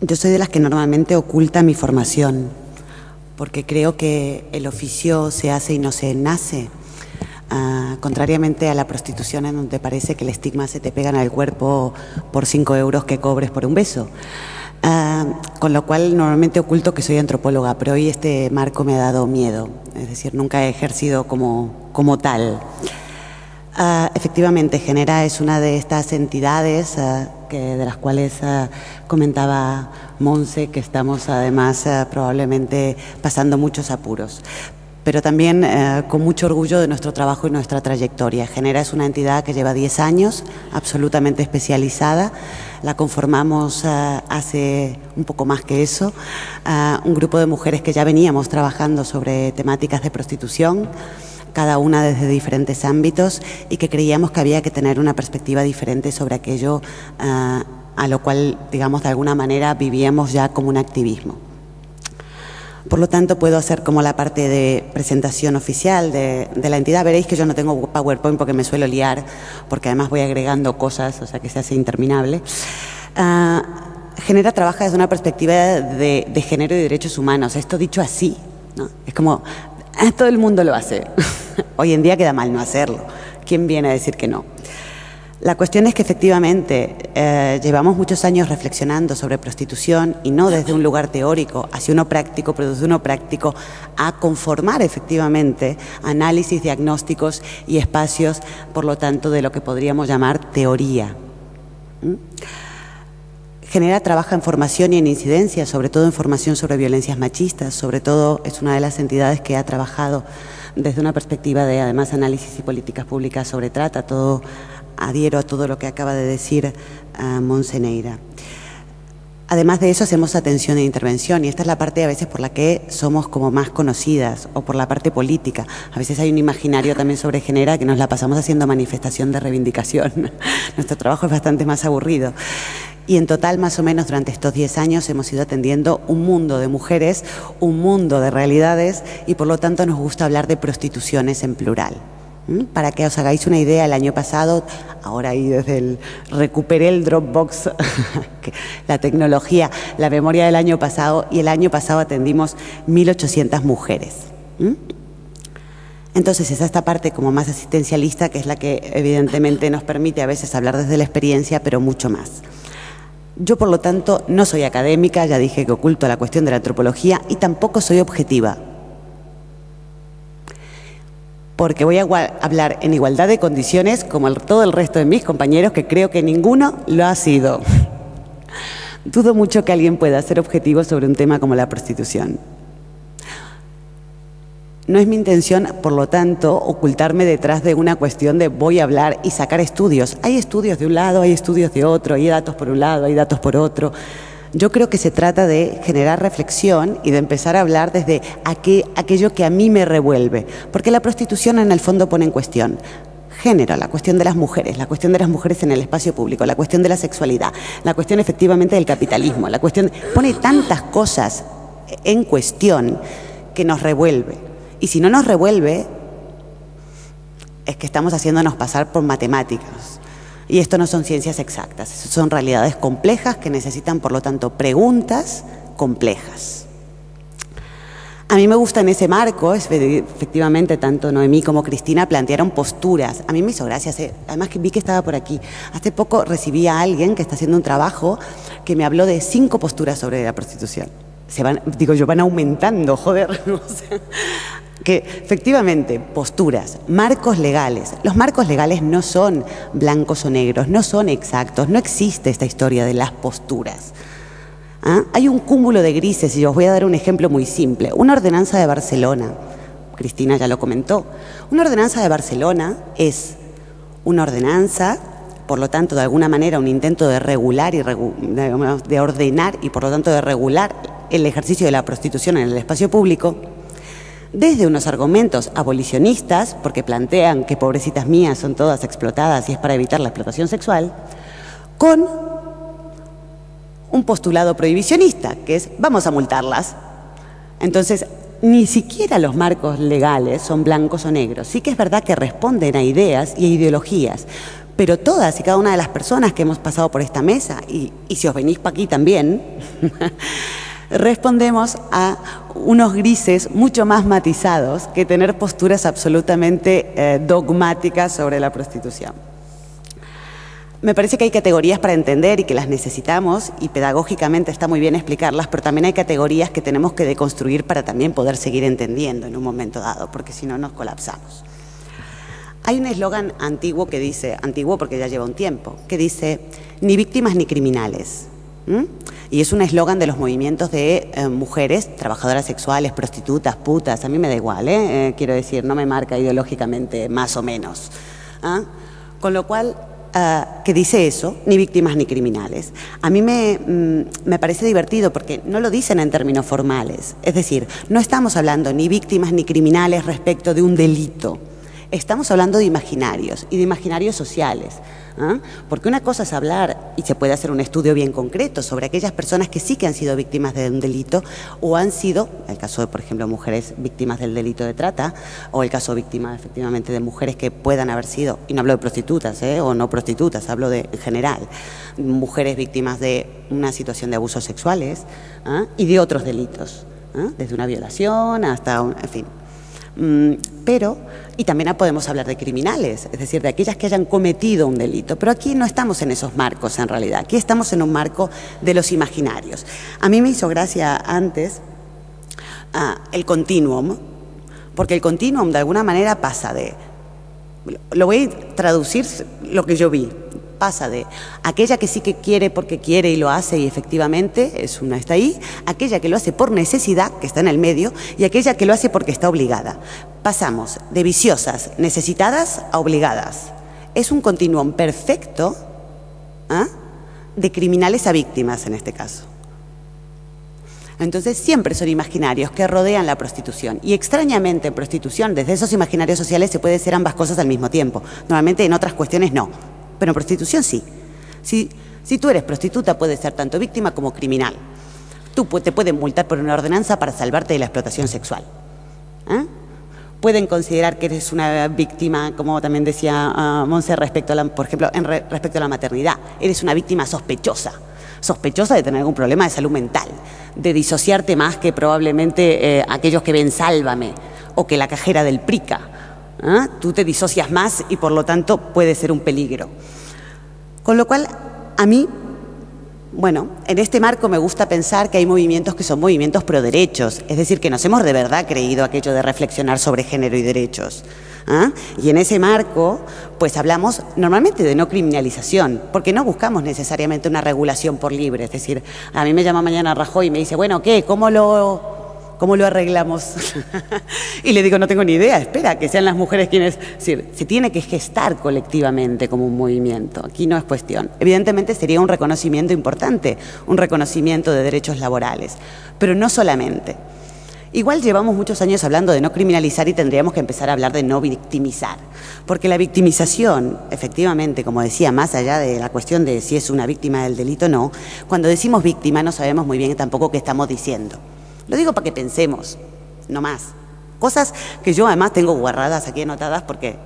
yo soy de las que normalmente oculta mi formación, porque creo que el oficio se hace y no se nace. Ah, contrariamente a la prostitución en donde parece que el estigma se te pega en el cuerpo por cinco euros que cobres por un beso. Ah, con lo cual normalmente oculto que soy antropóloga, pero hoy este marco me ha dado miedo, es decir, nunca he ejercido como, como tal. Ah, efectivamente, Genera es una de estas entidades que, de las cuales comentaba Monse, que estamos además probablemente pasando muchos apuros. Pero también con mucho orgullo de nuestro trabajo y nuestra trayectoria. Genera es una entidad que lleva 10 años, absolutamente especializada, la conformamos eh, hace un poco más que eso, eh, un grupo de mujeres que ya veníamos trabajando sobre temáticas de prostitución cada una desde diferentes ámbitos y que creíamos que había que tener una perspectiva diferente sobre aquello eh, a lo cual, digamos, de alguna manera vivíamos ya como un activismo. Por lo tanto, puedo hacer como la parte de presentación oficial de, la entidad. Veréis que yo no tengo PowerPoint porque me suelo liar, porque además voy agregando cosas, o sea que se hace interminable. Ah, Genera trabaja desde una perspectiva de, género y derechos humanos. Esto dicho así, ¿no? es como, todo el mundo lo hace. Hoy en día queda mal no hacerlo. ¿Quién viene a decir que no? La cuestión es que efectivamente eh, llevamos muchos años reflexionando sobre prostitución y no desde un lugar teórico hacia uno práctico, pero desde uno práctico a conformar efectivamente análisis, diagnósticos y espacios, por lo tanto, de lo que podríamos llamar teoría. ¿Mm? Genera trabaja en formación y en incidencia, sobre todo en formación sobre violencias machistas, sobre todo es una de las entidades que ha trabajado desde una perspectiva de además análisis y políticas públicas sobre trata, todo adhiero a todo lo que acaba de decir uh, Monseneira. Además de eso, hacemos atención e intervención y esta es la parte a veces por la que somos como más conocidas o por la parte política. A veces hay un imaginario también sobre Genera que nos la pasamos haciendo manifestación de reivindicación. Nuestro trabajo es bastante más aburrido. Y en total, más o menos, durante estos 10 años hemos ido atendiendo un mundo de mujeres, un mundo de realidades y por lo tanto nos gusta hablar de prostituciones en plural. ¿Mm? Para que os hagáis una idea, el año pasado, ahora ahí desde el recuperé el Dropbox, la tecnología, la memoria del año pasado, y el año pasado atendimos 1.800 mujeres. ¿Mm? Entonces es esta parte como más asistencialista que es la que evidentemente nos permite a veces hablar desde la experiencia, pero mucho más. Yo, por lo tanto, no soy académica, ya dije que oculto la cuestión de la antropología, y tampoco soy objetiva porque voy a hablar en igualdad de condiciones como todo el resto de mis compañeros, que creo que ninguno lo ha sido. Dudo mucho que alguien pueda ser objetivo sobre un tema como la prostitución. No es mi intención, por lo tanto, ocultarme detrás de una cuestión de voy a hablar y sacar estudios. Hay estudios de un lado, hay estudios de otro, hay datos por un lado, hay datos por otro. Yo creo que se trata de generar reflexión y de empezar a hablar desde aquello que a mí me revuelve, porque la prostitución en el fondo pone en cuestión género, la cuestión de las mujeres, la cuestión de las mujeres en el espacio público, la cuestión de la sexualidad, la cuestión efectivamente del capitalismo, la cuestión pone tantas cosas en cuestión que nos revuelve. Y si no nos revuelve, es que estamos haciéndonos pasar por matemáticas. Y esto no son ciencias exactas, son realidades complejas que necesitan, por lo tanto, preguntas complejas. A mí me gusta en ese marco, efectivamente, tanto Noemí como Cristina plantearon posturas. A mí me hizo gracia, además que vi que estaba por aquí. Hace poco recibí a alguien que está haciendo un trabajo que me habló de cinco posturas sobre la prostitución. Digo yo, van aumentando, joder. que efectivamente posturas, marcos legales. Los marcos legales no son blancos o negros, no son exactos, no existe esta historia de las posturas. ¿Ah? Hay un cúmulo de grises y os voy a dar un ejemplo muy simple. Una ordenanza de Barcelona, Cristina ya lo comentó, una ordenanza de Barcelona es una ordenanza, por lo tanto, de alguna manera, un intento de regular y de ordenar y por lo tanto de regular el ejercicio de la prostitución en el espacio público desde unos argumentos abolicionistas, porque plantean que pobrecitas mías son todas explotadas y es para evitar la explotación sexual, con un postulado prohibicionista, que es vamos a multarlas. Entonces, ni siquiera los marcos legales son blancos o negros. Sí que es verdad que responden a ideas y ideologías, Pero todas y cada una de las personas que hemos pasado por esta mesa, y, si os venís para aquí también, respondemos a unos grises mucho más matizados que tener posturas absolutamente eh, dogmáticas sobre la prostitución. Me parece que hay categorías para entender y que las necesitamos y pedagógicamente está muy bien explicarlas, pero también hay categorías que tenemos que deconstruir para también poder seguir entendiendo en un momento dado, porque si no nos colapsamos. Hay un eslogan antiguo que dice, antiguo porque ya lleva un tiempo, que dice, ni víctimas ni criminales. Y es un eslogan de los movimientos de eh, mujeres, trabajadoras sexuales, prostitutas, putas, a mí me da igual, ¿eh? Eh, quiero decir, no me marca ideológicamente más o menos. ¿ah? Con lo cual, Ah, que dice eso, ni víctimas ni criminales. A mí me, mm, me, parece divertido porque no lo dicen en términos formales. Es decir, no estamos hablando ni víctimas ni criminales respecto de un delito. Estamos hablando de imaginarios y de imaginarios sociales. ¿ah? Porque una cosa es hablar, y se puede hacer un estudio bien concreto, sobre aquellas personas que sí que han sido víctimas de un delito o han sido, el caso de, por ejemplo, mujeres víctimas del delito de trata, o el caso víctimas efectivamente de mujeres que puedan haber sido, y no hablo de prostitutas ¿eh? o no prostitutas, hablo de en general, mujeres víctimas de una situación de abusos sexuales ¿ah? y de otros delitos, ¿ah? desde una violación hasta, un, en fin. Mm, pero, y también podemos hablar de criminales, es decir, de aquellas que hayan cometido un delito, pero aquí no estamos en esos marcos en realidad, aquí estamos en un marco de los imaginarios. A mí me hizo gracia antes ah, el continuum, porque el continuum de alguna manera pasa de, lo voy a traducir lo que yo vi, pasa de aquella que sí que quiere porque quiere y lo hace y efectivamente es una está ahí, aquella que lo hace por necesidad, que está en el medio, y aquella que lo hace porque está obligada. Pasamos de viciosas, necesitadas a obligadas. Es un continuum perfecto ¿ah? de criminales a víctimas en este caso. Entonces siempre son imaginarios que rodean la prostitución. Y extrañamente en prostitución, desde esos imaginarios sociales se puede ser ambas cosas al mismo tiempo. Normalmente en otras cuestiones no. Pero en prostitución sí. Si, si tú eres prostituta, puedes ser tanto víctima como criminal. Tú te pueden multar por una ordenanza para salvarte de la explotación sexual. ¿eh? Pueden considerar que eres una víctima, como también decía uh, respecto a la, por ejemplo, respecto a la maternidad. Eres una víctima sospechosa. Sospechosa de tener algún problema de salud mental, de disociarte más que probablemente eh, aquellos que ven Sálvame o que la cajera del PRICA ¿ah? tú te disocias más y por lo tanto puede ser un peligro. Con lo cual, a mí, bueno, en este marco me gusta pensar que hay movimientos que son movimientos pro derechos, es decir, que nos hemos de verdad creído aquello de reflexionar sobre género y derechos. ¿ah? Y en ese marco, pues hablamos normalmente de no criminalización, porque no buscamos necesariamente una regulación por libre. Es decir, a mí me llama mañana Rajoy y me dice, bueno, ¿qué? ¿Cómo lo ¿Cómo lo arreglamos? y le digo, no tengo ni idea, espera, que sean las mujeres quienes... decir, se tiene que gestar colectivamente como un movimiento, aquí no es cuestión. Evidentemente sería un reconocimiento importante, un reconocimiento de derechos laborales, pero no solamente. Igual llevamos muchos años hablando de no criminalizar y tendríamos que empezar a hablar de no victimizar, porque la victimización, efectivamente, como decía, más allá de la cuestión de si es una víctima del delito o no, cuando decimos víctima no sabemos muy bien tampoco qué estamos diciendo. Lo digo para que pensemos, no más. Cosas que yo además tengo guarradas aquí anotadas porque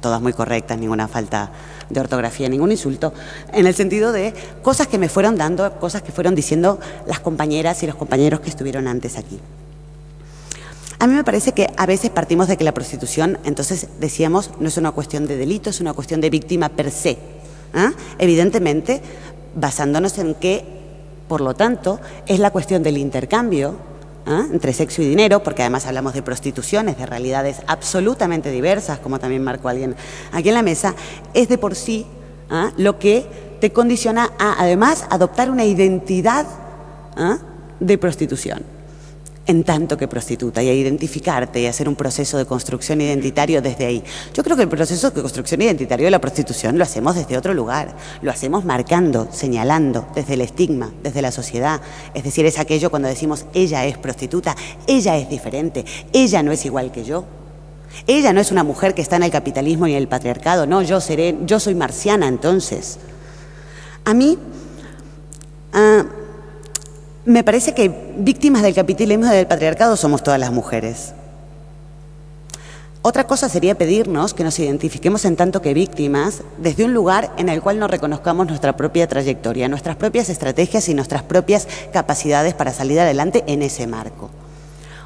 todas muy correctas, ninguna falta de ortografía, ningún insulto, en el sentido de cosas que me fueron dando, cosas que fueron diciendo las compañeras y los compañeros que estuvieron antes aquí. A mí me parece que a veces partimos de que la prostitución, entonces decíamos, no es una cuestión de delito, es una cuestión de víctima per se. ¿ah? Evidentemente, basándonos en que por lo tanto, es la cuestión del intercambio ¿ah? entre sexo y dinero, porque además hablamos de prostituciones, de realidades absolutamente diversas, como también marcó alguien aquí en la mesa, es de por sí ¿ah? lo que te condiciona a, además, adoptar una identidad ¿ah? de prostitución en tanto que prostituta y a identificarte y hacer un proceso de construcción identitario desde ahí. Yo creo que el proceso de construcción identitario de la prostitución lo hacemos desde otro lugar, lo hacemos marcando, señalando, desde el estigma, desde la sociedad. Es decir, es aquello cuando decimos ella es prostituta, ella es diferente, ella no es igual que yo. Ella no es una mujer que está en el capitalismo y en el patriarcado, no, yo seré, yo soy marciana entonces. A mí, ah, me parece que víctimas del capitalismo y del patriarcado somos todas las mujeres. Otra cosa sería pedirnos que nos identifiquemos en tanto que víctimas desde un lugar en el cual no reconozcamos nuestra propia trayectoria, nuestras propias estrategias y nuestras propias capacidades para salir adelante en ese marco.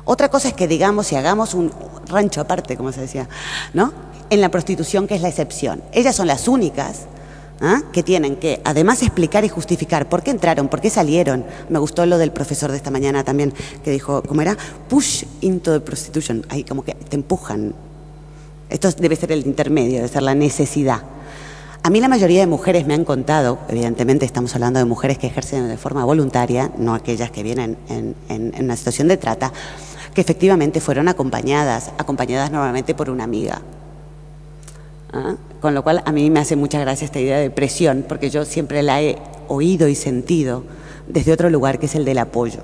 Otra cosa es que digamos y hagamos un rancho aparte, como se decía, ¿no? En la prostitución, que es la excepción. Ellas son las únicas ¿ah? que tienen que además explicar y justificar por qué entraron, por qué salieron. Me gustó lo del profesor de esta mañana también, que dijo, ¿cómo era? Push into the prostitution. Ahí como que te empujan. Esto debe ser el intermedio, debe ser la necesidad. A mí la mayoría de mujeres me han contado, evidentemente estamos hablando de mujeres que ejercen de forma voluntaria, no aquellas que vienen en, en una situación de trata, que efectivamente fueron acompañadas, acompañadas normalmente por una amiga. ¿Ah? Con lo cual a mí me hace mucha gracia esta idea de presión, porque yo siempre la he oído y sentido desde otro lugar, que es el del apoyo.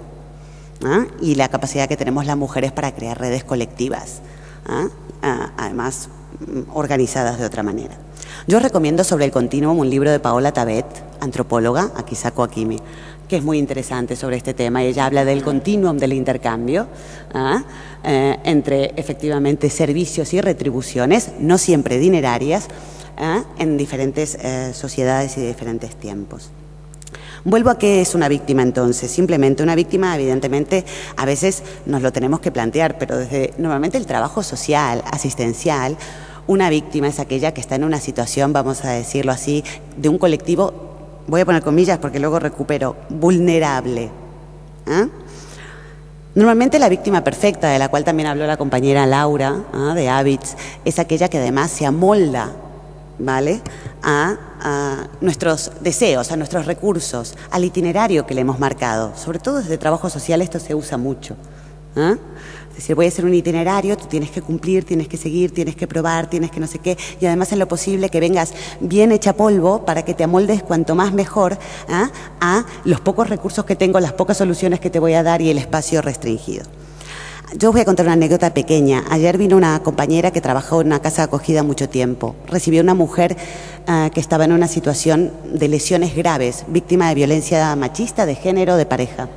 ¿ah? Y la capacidad que tenemos las mujeres para crear redes colectivas, ¿ah? además mm, organizadas de otra manera. Yo recomiendo sobre el continuum un libro de Paola Tabet, antropóloga, aquí saco aquí mi, que es muy interesante sobre este tema. Ella habla del continuum del intercambio ¿ah? eh, entre efectivamente servicios y retribuciones, no siempre dinerarias, ¿ah? en diferentes eh, sociedades y diferentes tiempos. Vuelvo a qué es una víctima entonces. Simplemente una víctima, evidentemente, a veces nos lo tenemos que plantear, pero desde normalmente el trabajo social, asistencial, una víctima es aquella que está en una situación, vamos a decirlo así, de un colectivo voy a poner comillas porque luego recupero, vulnerable. ¿ah? Normalmente la víctima perfecta, de la cual también habló la compañera Laura ¿ah? de Habits, es aquella que además se amolda ¿vale? A, nuestros deseos, a nuestros recursos, al itinerario que le hemos marcado. Sobre todo desde trabajo social esto se usa mucho. ¿ah? Es decir, voy a hacer un itinerario, tú tienes que cumplir, tienes que seguir, tienes que probar, tienes que no sé qué, y además en lo posible que vengas bien hecha polvo para que te amoldes cuanto más mejor ¿ah? a los pocos recursos que tengo, las pocas soluciones que te voy a dar y el espacio restringido. Yo os voy a contar una anécdota pequeña. Ayer vino una compañera que trabajó en una casa acogida mucho tiempo. Recibió una mujer ah, que estaba en una situación de lesiones graves, víctima de violencia machista, de género, de pareja.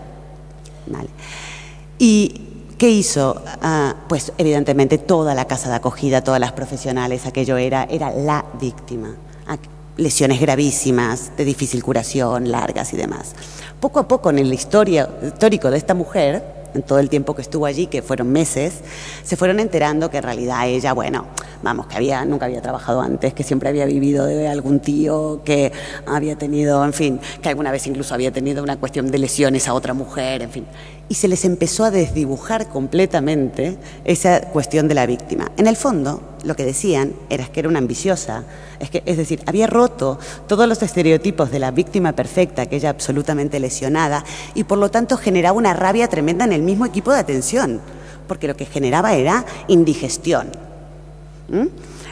Y ¿Qué hizo? Ah, pues evidentemente toda la casa de acogida, todas las profesionales, aquello era, era la víctima. Ah, lesiones gravísimas, de difícil curación, largas y demás. Poco a poco en el historia, histórico de esta mujer, en todo el tiempo que estuvo allí, que fueron meses, se fueron enterando que en realidad ella, bueno, vamos, que había, nunca había trabajado antes, que siempre había vivido de algún tío, que había tenido, en fin, que alguna vez incluso había tenido una cuestión de lesiones a otra mujer, en fin. Y se les empezó a desdibujar completamente esa cuestión de la víctima. En el fondo, lo que decían era que era una ambiciosa, es, que, es decir, había roto todos los estereotipos de la víctima perfecta, aquella absolutamente lesionada, y por lo tanto generaba una rabia tremenda en el mismo equipo de atención, porque lo que generaba era indigestión.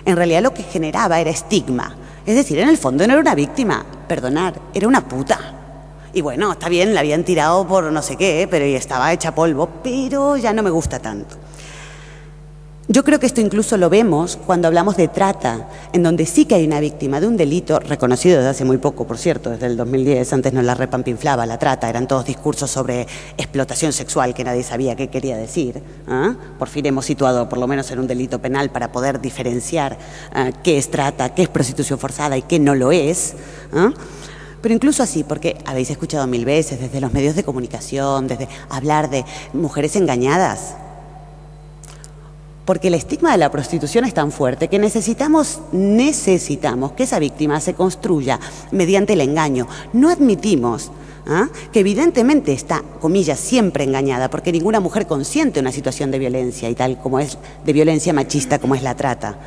En realidad lo que generaba era estigma, es decir, en el fondo no era una víctima, perdonar, era una puta. Y bueno, está bien, la habían tirado por no sé qué, pero estaba hecha polvo, pero ya no me gusta tanto. Yo creo que esto incluso lo vemos cuando hablamos de trata, en donde sí que hay una víctima de un delito reconocido desde hace muy poco, por cierto, desde el 2010, antes no la repampinflaba la trata, eran todos discursos sobre explotación sexual que nadie sabía qué quería decir. ¿ah? Por fin hemos situado por lo menos en un delito penal para poder diferenciar ¿ah? qué es trata, qué es prostitución forzada y qué no lo es. ¿ah? Pero incluso así, porque habéis escuchado mil veces desde los medios de comunicación, desde hablar de mujeres engañadas, porque el estigma de la prostitución es tan fuerte que necesitamos, necesitamos que esa víctima se construya mediante el engaño. No admitimos ¿ah? que evidentemente está, comillas, siempre engañada, porque ninguna mujer consiente una situación de violencia y tal como es, de violencia machista como es la trata.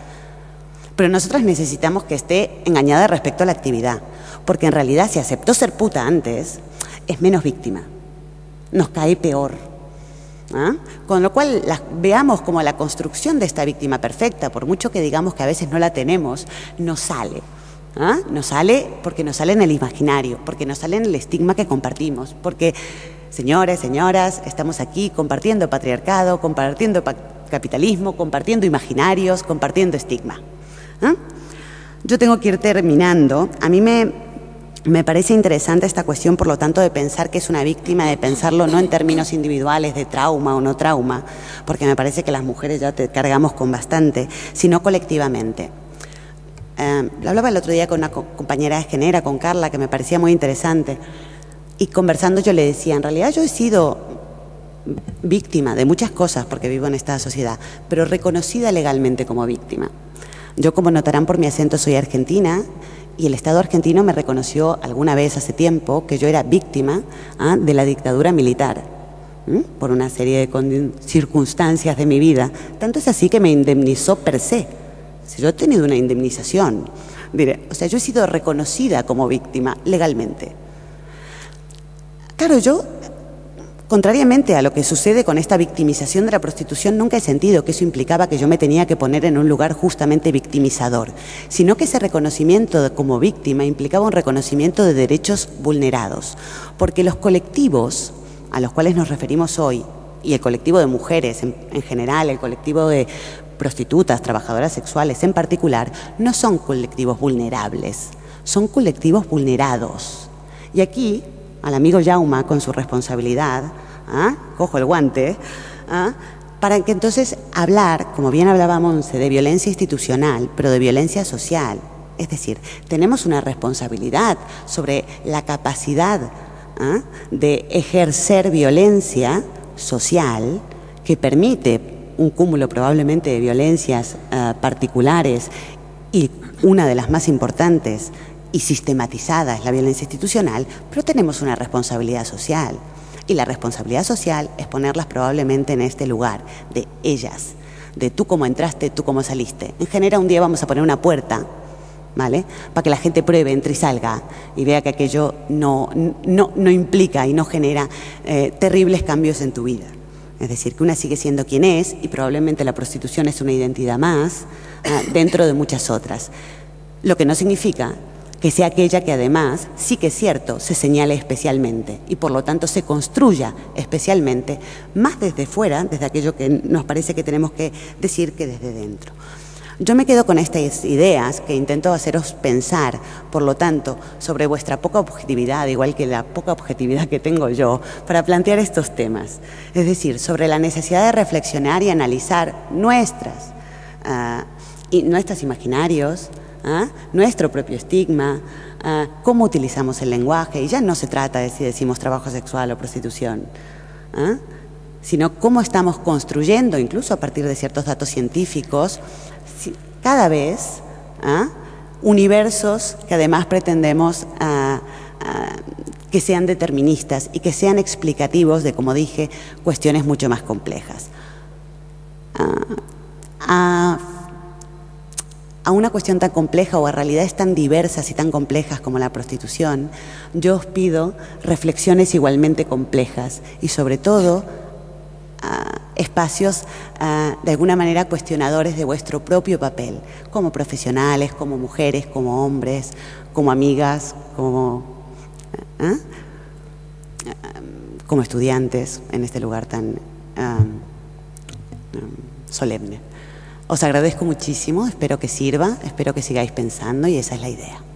Pero nosotras necesitamos que esté engañada respecto a la actividad, porque en realidad si aceptó ser puta antes, es menos víctima, nos cae peor. ¿Ah? Con lo cual veamos como la construcción de esta víctima perfecta, por mucho que digamos que a veces no la tenemos, nos sale. ¿ah? Nos sale porque nos sale en el imaginario, porque nos sale en el estigma que compartimos, porque, señores, señoras, estamos aquí compartiendo patriarcado, compartiendo capitalismo, compartiendo imaginarios, compartiendo estigma. ¿ah? Yo tengo que ir terminando. A mí me me parece interesante esta cuestión, por lo tanto, de pensar que es una víctima, de pensarlo no en términos individuales de trauma o no trauma, porque me parece que las mujeres ya te cargamos con bastante, sino colectivamente. Lo hablaba el otro día con una compañera de Genera, con Carla, que me parecía muy interesante, y conversando yo le decía, en realidad yo he sido víctima de muchas cosas porque vivo en esta sociedad, pero reconocida legalmente como víctima. Yo, como notarán por mi acento, soy argentina y el Estado argentino me reconoció alguna vez hace tiempo que yo era víctima ¿ah? de la dictadura militar por una serie de circunstancias de mi vida. Tanto es así que me indemnizó per se. Si yo he tenido una indemnización, diré, o sea, yo he sido reconocida como víctima legalmente. Claro, yo Contrariamente a lo que sucede con esta victimización de la prostitución, nunca he sentido que eso implicaba que yo me tenía que poner en un lugar justamente victimizador, sino que ese reconocimiento como víctima implicaba un reconocimiento de derechos vulnerados, porque los colectivos a los cuales nos referimos hoy, y el colectivo de mujeres en, general, el colectivo de prostitutas, trabajadoras sexuales en particular, no son colectivos vulnerables, son colectivos vulnerados. Y aquí al amigo Jauma con su responsabilidad, ¿ah? cojo el guante, ¿ah? para que entonces hablar, como bien hablaba Monse, de violencia institucional, pero de violencia social. Es decir, tenemos una responsabilidad sobre la capacidad ¿ah? de ejercer violencia social que permite un cúmulo probablemente de violencias particulares y una de las más importantes y sistematizada es la violencia institucional, pero tenemos una responsabilidad social. Y la responsabilidad social es ponerlas probablemente en este lugar, de ellas, de tú cómo entraste, tú cómo saliste. En general un día vamos a poner una puerta, ¿vale? Para que la gente pruebe, entre y salga y vea que aquello no, no, implica y no genera eh, terribles cambios en tu vida. Es decir, que una sigue siendo quien es y probablemente la prostitución es una identidad más ah, dentro de muchas otras. Lo que no significa que sea aquella que además, sí que es cierto, se señale especialmente y por lo tanto se construya especialmente, más desde fuera, desde aquello que nos parece que tenemos que decir que desde dentro. Yo me quedo con estas ideas que intento haceros pensar, por lo tanto, sobre vuestra poca objetividad, igual que la poca objetividad que tengo yo, para plantear estos temas. Es decir, sobre la necesidad de reflexionar y analizar nuestras, uh, y nuestros imaginarios, ¿ah? nuestro propio estigma, ¿ah? cómo utilizamos el lenguaje. Y ya no se trata de si decimos trabajo sexual o prostitución, ¿ah? sino cómo estamos construyendo, incluso a partir de ciertos datos científicos, cada vez universos que además pretendemos que sean deterministas y que sean explicativos de, como dije, cuestiones mucho más complejas a una cuestión tan compleja o a realidades tan diversas y tan complejas como la prostitución, yo os pido reflexiones igualmente complejas y sobre todo espacios de alguna manera cuestionadores de vuestro propio papel, como profesionales, como mujeres, como hombres, como amigas, como, como estudiantes en este lugar tan solemne. Os agradezco muchísimo, espero que sirva, espero que sigáis pensando y esa es la idea.